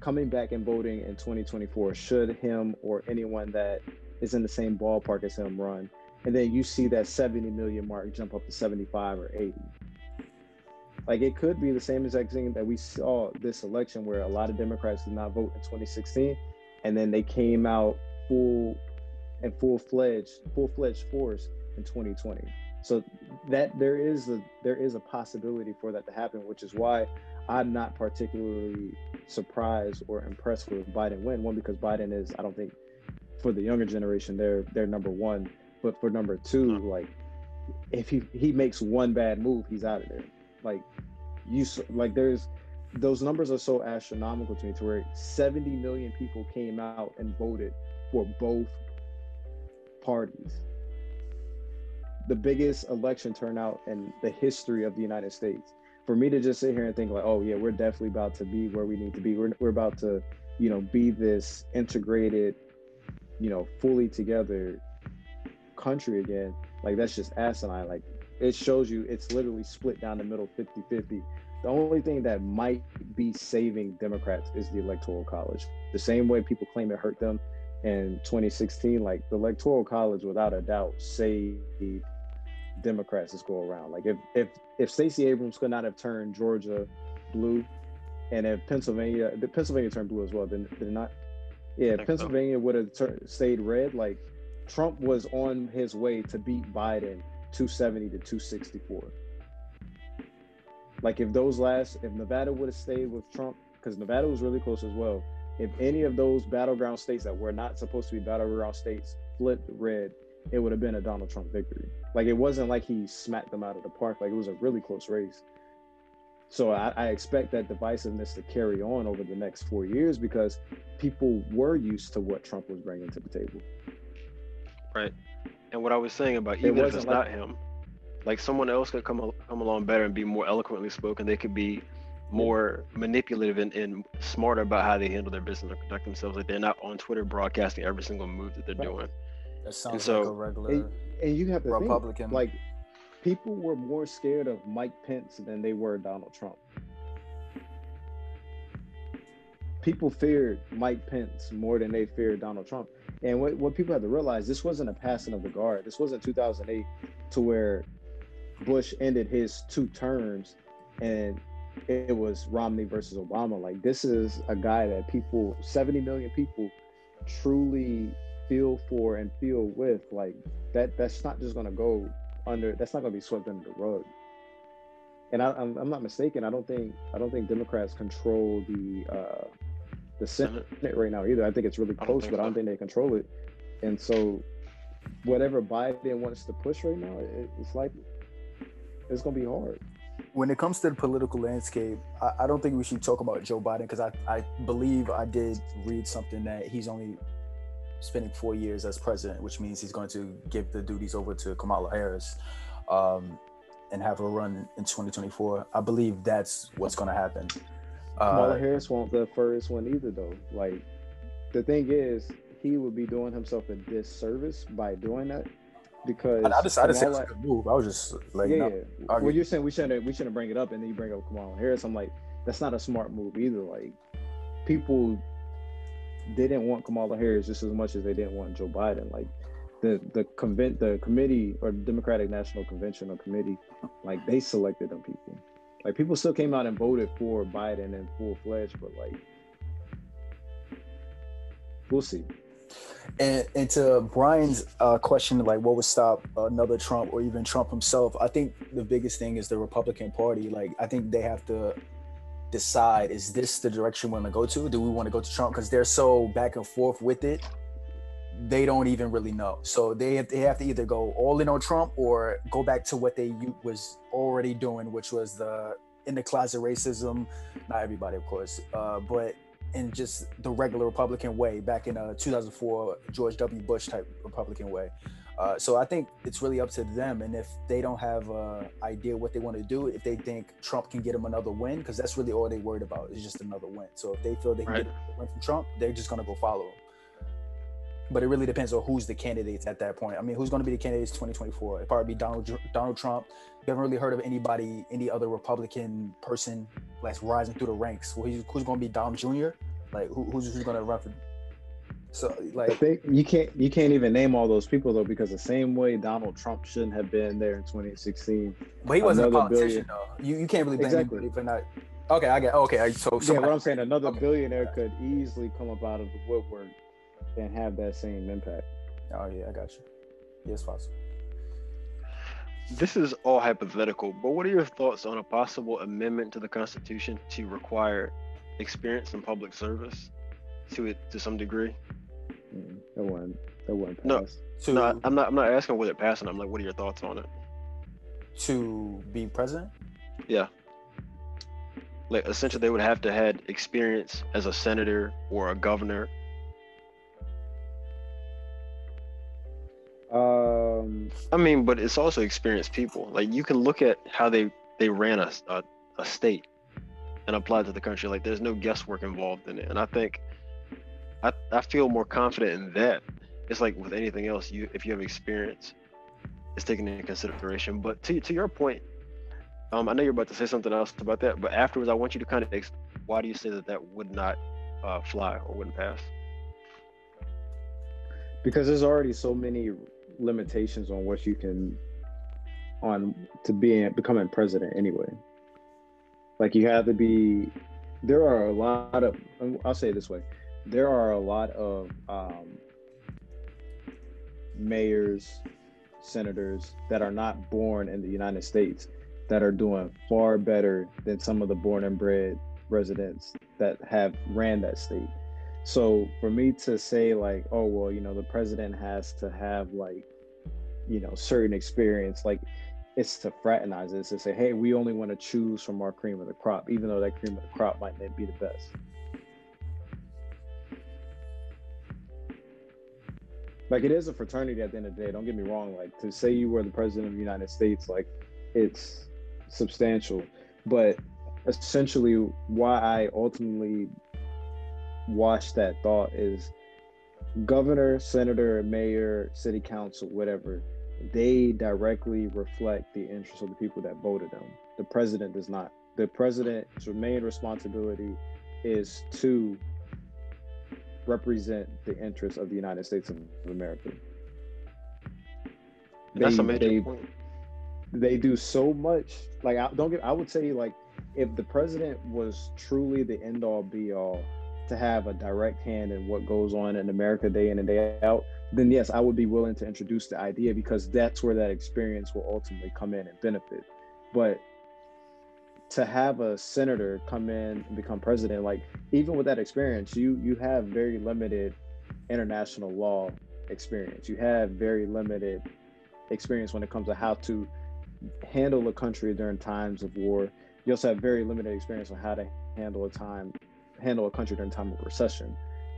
coming back and voting in 2024 should him or anyone that is in the same ballpark as him run. And then you see that 70 million mark jump up to 75 or 80. Like it could be the same exact thing that we saw this election where a lot of Democrats did not vote in 2016, and then they came out full and full fledged, full fledged force in 2020. So that there is a there is a possibility for that to happen, which is why I'm not particularly surprised or impressed with Biden win. One because Biden is, I don't think, for the younger generation, they're they're number one. But for number two, like if he he makes one bad move, he's out of there. Like you like there's those numbers are so astronomical to me to where 70 million people came out and voted for both parties. The biggest election turnout in the history of the United States. For me to just sit here and think like, oh yeah, we're definitely about to be where we need to be. We're, we're about to, you know, be this integrated, you know, fully together country again. Like that's just asinine. Like it shows you it's literally split down the middle 50 50. The only thing that might be saving Democrats is the Electoral College. The same way people claim it hurt them in 2016, like the Electoral College, without a doubt, saved Democrats this go around. Like if if if Stacey Abrams could not have turned Georgia blue, and if Pennsylvania, the Pennsylvania turned blue as well, then did not. Yeah, Pennsylvania so. would have tur- stayed red. Like Trump was on his way to beat Biden 270 to 264. Like if those last, if Nevada would have stayed with Trump, because Nevada was really close as well. If any of those battleground states that were not supposed to be battleground states flipped red, it would have been a Donald Trump victory. Like it wasn't like he smacked them out of the park. Like it was a really close race. So I, I, expect that divisiveness to carry on over the next four years because people were used to what Trump was bringing to the table. Right. And what I was saying about even if it's like, not him, like someone else could come come along better and be more eloquently spoken. They could be more manipulative and, and, smarter about how they handle their business or conduct themselves. Like they're not on Twitter broadcasting every single move that they're right. doing. That sounds and so, like a regular and, and you have to Republican. Think, like people were more scared of Mike Pence than they were Donald Trump. People feared Mike Pence more than they feared Donald Trump. And what, what people have to realize, this wasn't a passing of the guard. This wasn't 2008 to where Bush ended his two terms and it was Romney versus Obama. Like this is a guy that people, 70 million people truly feel for and feel with. Like that that's not just gonna go under that's not gonna be swept under the rug. And I, am I'm, I'm not mistaken. I don't think I don't think Democrats control the uh, the Senate right now either. I think it's really close, I but so. I don't think they control it. And so, whatever Biden wants to push right now, it, it's like it's gonna be hard when it comes to the political landscape, I, I, don't think we should talk about Joe Biden because I, I believe I did read something that he's only spending four years as president, which means he's going to give the duties over to Kamala Harris um, and have her run in 2024. I believe that's what's going to happen. Kamala uh, Harris won't the first one either, though. Like, the thing is, he would be doing himself a disservice by doing that because I, I decided to say a good move. I was just like, yeah, yeah. Well, you're saying we shouldn't we shouldn't bring it up, and then you bring up Kamala Harris. I'm like, that's not a smart move either. Like, people they didn't want Kamala Harris just as much as they didn't want Joe Biden. Like, the the convent the committee or Democratic National Convention or committee, like they selected them people. Like people still came out and voted for Biden and full fledged, but like we'll see. And, and to Brian's uh, question, like what would stop another Trump or even Trump himself? I think the biggest thing is the Republican Party. Like I think they have to decide: is this the direction we want to go to? Do we want to go to Trump? Because they're so back and forth with it, they don't even really know. So they have, they have to either go all in on Trump or go back to what they was already doing, which was the in the closet racism. Not everybody, of course, uh, but in just the regular Republican way back in uh, 2004 George W. Bush type Republican way. Uh, so I think it's really up to them, and if they don't have an idea what they want to do, if they think Trump can get them another win, because that's really all they're worried about is just another win. So if they feel they can right. get a win from Trump, they're just gonna go follow him. But it really depends on who's the candidates at that point. I mean, who's going to be the candidates 2024? It probably be Donald Donald Trump. You haven't really heard of anybody, any other Republican person that's rising through the ranks. Well, who's going to be Donald Jr. Like who, who's who's gonna run for? So like think you can't you can't even name all those people though because the same way Donald Trump shouldn't have been there in 2016. But he wasn't a politician billion, though. You you can't really blame exactly. anybody for not. Okay, I get okay. So yeah, what I'm saying, another okay. billionaire could easily come up out of the woodwork and have that same impact. Oh yeah, I got you. Yes, possible. This is all hypothetical, but what are your thoughts on a possible amendment to the Constitution to require experience in public service to it to some degree. Mm, that one, that one pass. No, to, no, I'm not. I'm not asking whether it passed. I'm like, what are your thoughts on it? To be president? Yeah. Like essentially, they would have to had experience as a senator or a governor. Um. I mean, but it's also experienced people. Like you can look at how they they ran a, a, a state and apply to the country. Like there's no guesswork involved in it. And I think I, I feel more confident in that. It's like with anything else, you if you have experience, it's taken into consideration. But to to your point, um, I know you're about to say something else about that, but afterwards, I want you to kind of ex- why do you say that that would not uh, fly or wouldn't pass? Because there's already so many limitations on what you can on to being becoming president anyway. Like you have to be. There are a lot of. I'll say it this way. There are a lot of um, mayors, senators that are not born in the United States that are doing far better than some of the born and bred residents that have ran that state. So for me to say like, oh well, you know, the president has to have like, you know, certain experience, like it's to fraternize it, it's to say, hey, we only want to choose from our cream of the crop, even though that cream of the crop might not be the best. Like it is a fraternity at the end of the day. Don't get me wrong. Like to say you were the president of the United States, like it's substantial. But essentially, why I ultimately watched that thought is governor, senator, mayor, city council, whatever, they directly reflect the interests of the people that voted them. The president does not. The president's main responsibility is to represent the interests of the United States of America. And that's a major they, point. they do so much. Like I don't get. I would say like if the president was truly the end all be all to have a direct hand in what goes on in America day in and day out, then yes, I would be willing to introduce the idea because that's where that experience will ultimately come in and benefit. But to have a senator come in and become president, like even with that experience, you you have very limited international law experience. You have very limited experience when it comes to how to handle a country during times of war. You also have very limited experience on how to handle a time handle a country during time of recession.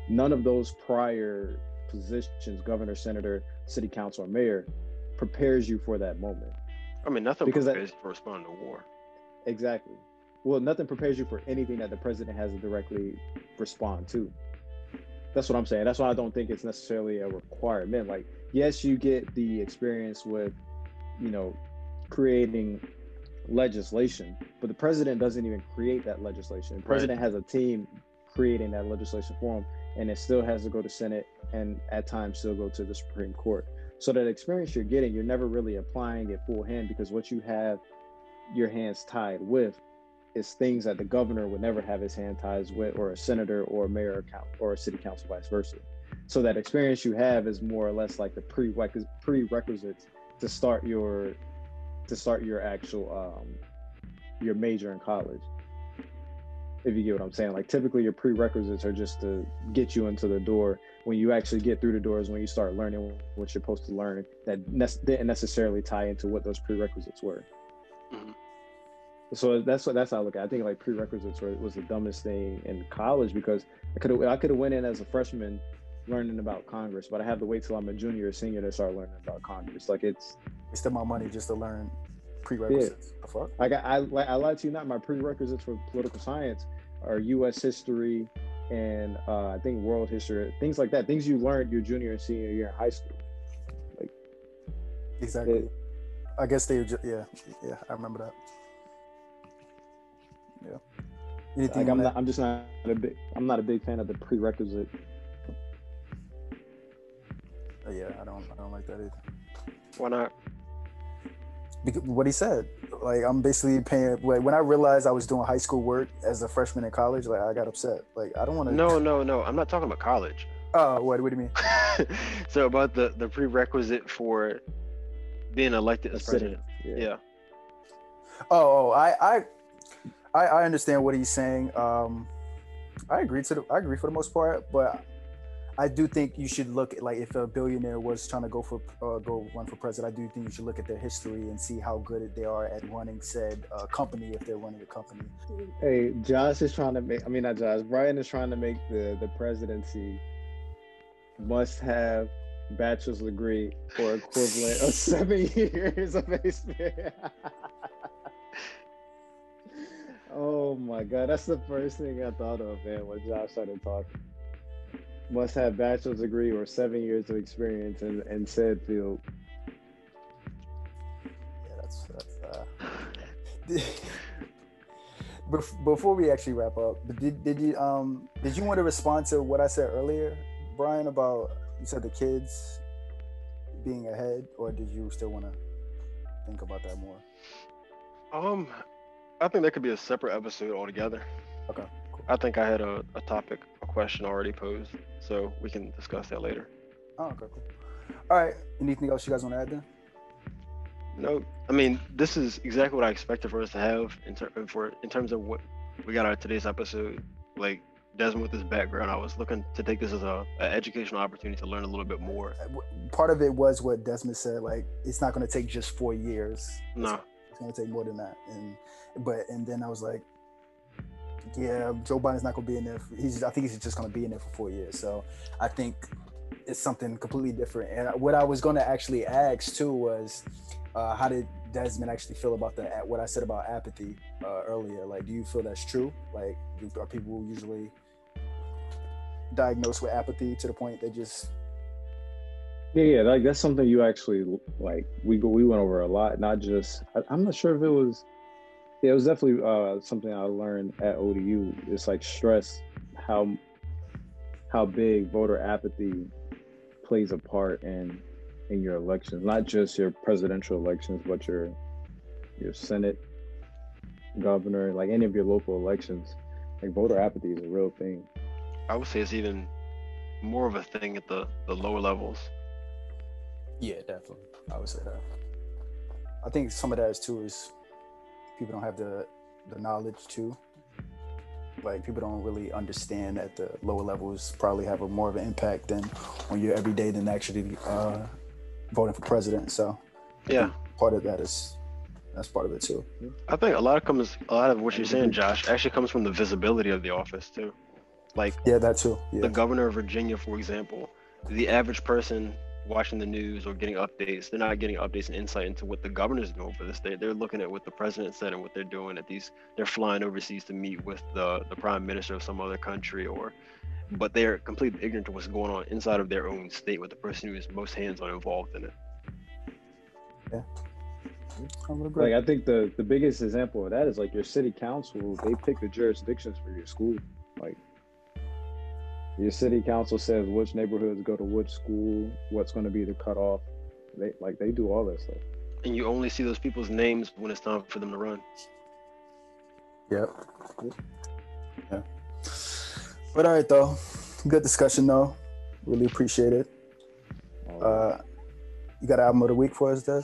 None of those prior positions, governor, senator, city council, or mayor, prepares you for that moment. I mean, nothing Because that- prepares you for responding to war. Exactly. Well, nothing prepares you for anything that the president has to directly respond to. That's what I'm saying. That's why I don't think it's necessarily a requirement. Like, yes, you get the experience with, you know, creating legislation, but the president doesn't even create that legislation. The president has a team creating that legislation for him, and it still has to go to Senate and at times still go to the Supreme Court. So that experience you're getting, you're never really applying it full hand because what you have your hands tied with is things that the governor would never have his hand ties with, or a senator, or a mayor, or, or a city council, vice versa. So that experience you have is more or less like the prerequis- prerequisites to start your to start your actual um, your major in college. If you get what I'm saying, like typically your prerequisites are just to get you into the door. When you actually get through the doors, when you start learning what you're supposed to learn, that ne- didn't necessarily tie into what those prerequisites were. Mhm. So that's what that's how I look at. it. I think like prerequisites were, was the dumbest thing in college because I could have I could have went in as a freshman learning about Congress, but I have to wait till I'm a junior or senior to start learning about Congress. Like it's Wasted my money just to learn prerequisites. The fuck? I got I like I lied to you not. My prerequisites for political science are U.S. history and uh, I think world history, things like that. Things you learned your junior and senior year in high school. Like exactly. It- I guess they. Ju- yeah, yeah. I remember that. Yeah. Anything Like I'm not. I'm just not a big. I'm not a big fan of the prerequisite. Yeah, I don't. I don't like that either. Why not? Because what he said, like I'm basically paying. Like when I realized I was doing high school work as a freshman in college, like I got upset. Like I don't want to. No, no, no. I'm not talking about college. Oh, what? What do you mean? [laughs] so about the the prerequisite for being elected as president. Yeah. Yeah. Oh, oh, I, I, I, I understand what he's saying. Um, I agree to the, I agree for the most part, but I do think you should look at like if a billionaire was trying to go for uh, go run for president. I do think you should look at their history and see how good they are at running said uh, company if they're running a company. Hey, Josh is trying to make. I mean, not Josh. Brian is trying to make the the presidency must have bachelor's degree or equivalent of [laughs] seven years of experience. [laughs] oh my god, that's the first thing I thought of, man. When Josh started talking, must have bachelor's degree or seven years of experience in in said field. Yeah, that's that's. Uh... [laughs] Before we actually wrap up, did did you um did you want to respond to what I said earlier, Brian, about you said the kids being ahead, or did you still want to think about that more? Um, I think that could be a separate episode altogether. Okay, cool. I think I had a, a topic, a question already posed, so we can discuss that later. Oh, okay, cool. All right. Anything else you guys want to add then? No, I mean this is exactly what I expected for us to have in, ter- for in terms of what we got out of today's episode. Like Desmond with his background, I was looking to take this as a, a educational opportunity to learn a little bit more. Uh, part of it was what Desmond said. Like, it's not going to take just four years. No, it's, it's going to take more than that. And but and then I was like, yeah, Joe Biden's not going to be in there. For, he's I think he's just going to be in there for four years. So I think it's something completely different. And what I was going to actually ask too was, uh, how did Desmond actually feel about the what I said about apathy uh, earlier? Like, do you feel that's true? Like, are people usually diagnosed with apathy to the point they just yeah yeah like that's something you actually like we we went over a lot not just I, i'm not sure if it was yeah, it was definitely uh, something I learned at ODU. It's like stress how how big voter apathy plays a part in in your elections, not just your presidential elections, but your your Senate, governor, like any of your local elections. Like voter apathy is a real thing. I would say it's even more of a thing at the the lower levels. Yeah, definitely. I would say that. I think some of that is too is people don't have the the knowledge to. Like people don't really understand at the lower levels probably have a more of an impact than on your everyday than actually uh, voting for president. So yeah, part of that is that's part of it too. I think a lot of comes a lot of what you're saying, Josh, actually comes from the visibility of the office too. Like yeah, that too. Yeah. The governor of Virginia, for example, the average person watching the news or getting updates, they're not getting updates and insight into what the governor's doing for the state. They're looking at what the president said and what they're doing at these. They're flying overseas to meet with the the prime minister of some other country, or, but they're completely ignorant to what's going on inside of their own state with the person who is most hands-on involved in it. Yeah. Like I think the the biggest example of that is like your city council. They pick the jurisdictions for your school. Like your city council says which neighborhoods go to which school, what's going to be the cutoff. They like they do all that stuff. And you only see those people's names when it's time for them to run. Yep. Yeah. But all right though, good discussion though. Really appreciate it. Uh, you got an album of the week for us, Des?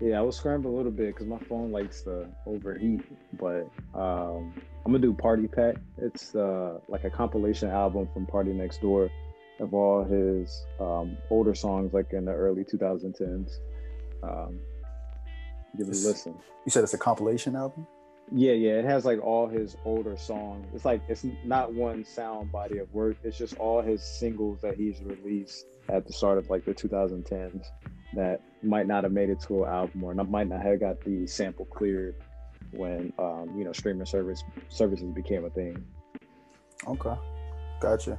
Yeah, I was scrambling a little bit because my phone likes to overheat, but um, I'm gonna do Party Pack. It's uh, like a compilation album from PartyNextDoor of all his um, older songs, like in the early 2010s. Um, give it a listen. You said it's a compilation album. Yeah, yeah, it has like all his older songs. It's like it's not one sound body of work. It's just all his singles that he's released at the start of like the 2010s that might not have made it to an album or might not have got the sample cleared when um, you know streaming service services became a thing. Okay, gotcha.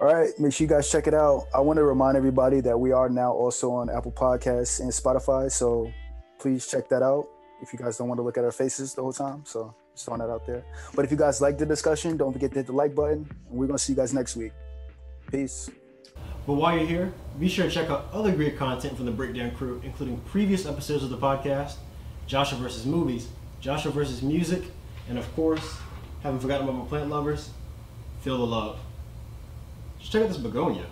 All right, make sure you guys check it out. I want to remind everybody that we are now also on Apple Podcasts and Spotify, so please check that out if you guys don't want to look at our faces the whole time. So just throwing that out there. But if you guys like the discussion, don't forget to hit the like button, and we're gonna see you guys next week. Peace. But while you're here, be sure to check out other great content from the Breakdown crew, including previous episodes of the podcast, Joshua versus movies, Joshua versus music, and of course, haven't forgotten about my plant lovers, feel the love. Just check out this begonia.